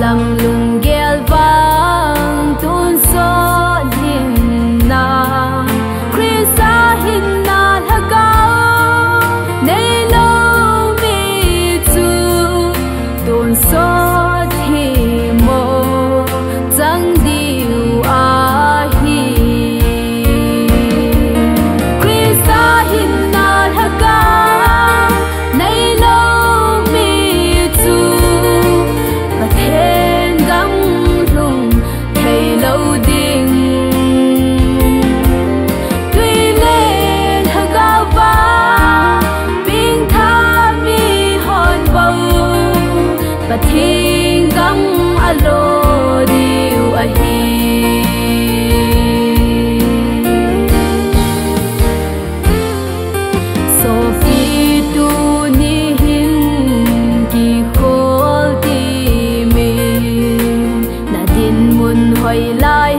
lầm lùng ghé pathing kam alo diu a hi tu ni hin ki khol ti me na din mun hoi lai